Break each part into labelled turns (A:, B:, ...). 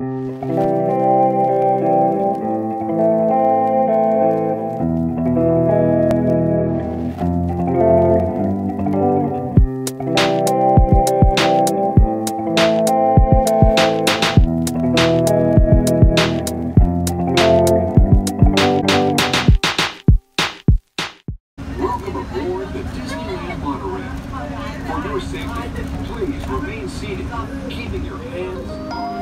A: For your safety, please remain seated, keeping your hands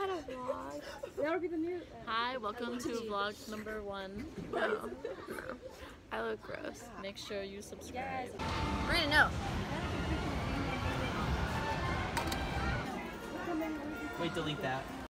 B: how to vlog.
C: That'll be the new.
B: Uh, Hi, welcome to vlog number one. No, no. I look gross. Make sure you subscribe. Marina, no.
D: Wait, delete that.